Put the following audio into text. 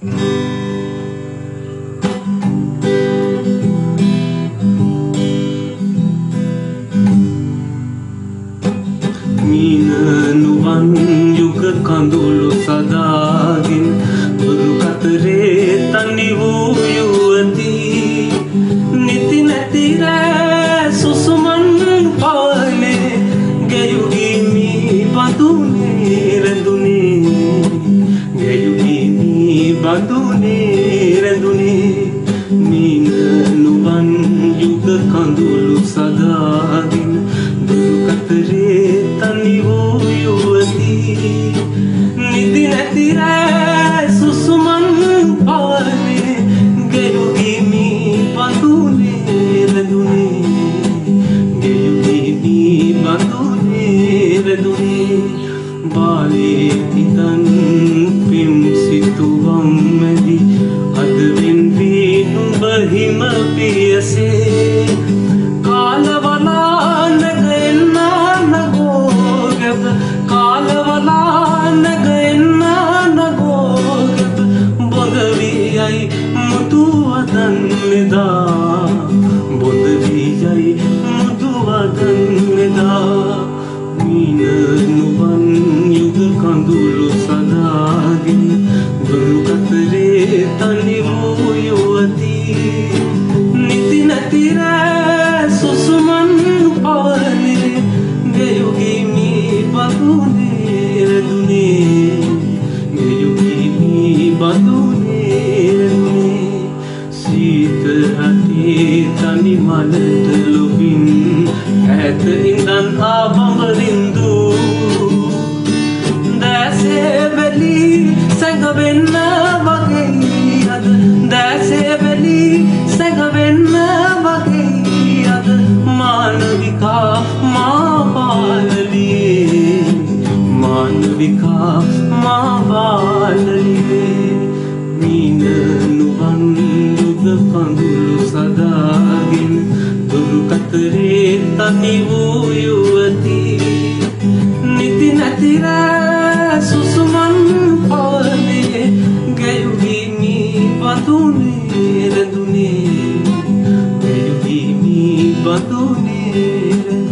මීන නුවන් යුග කඳුළු සදාගෙන් දුරු කතරේ තනි වූ යුවදී නිති නැතිරෑ සුසුමන් පානේ ගැයුගිමි බඳුනේ. බඳුනේ රැඳුනේ. මීන නුවන් යුග කඳුළු සදාගෙන දුරු කතරේ තනි වූ යුවදී නිදි නැතිරෑ සුසුමන් පානේ ගෙයුගිමි පඳුනේ රැඳුනේ. ගෙයුගිමි බඳුනේ රැඳුනේ. බාලේ ඉදන් පිම් සිතුවම් මැදි අදවෙන් වී නුඹ හිම පියසේ කාලවලා නැගෙන්න නගෝගැබ කාලවලා නැගෙන්න නගෝගැබ බොඳවීයයි මුතුවදන්නෙදා රටේ තනි මලට ලොබින් ඇත ඉඳන් ආබඹරින්දු දැසේ බැලි සැඟවෙන්න වගේ අද. දැසේ බැලි සැඟවෙන්න වගේ අද. මානවිකා මාපාලලියේ. මානවිකා මාපාලලියේ. මීන නුවන් යුග කඳුළු සදාගෙන තනි වූ යුවදී නිති නැතිරෑ සුසුමන් පවනේ ගැයුගිමි බඳුනේ රැඳුනේ. ගැයුගිමි බඳුනේ රැඳුනේ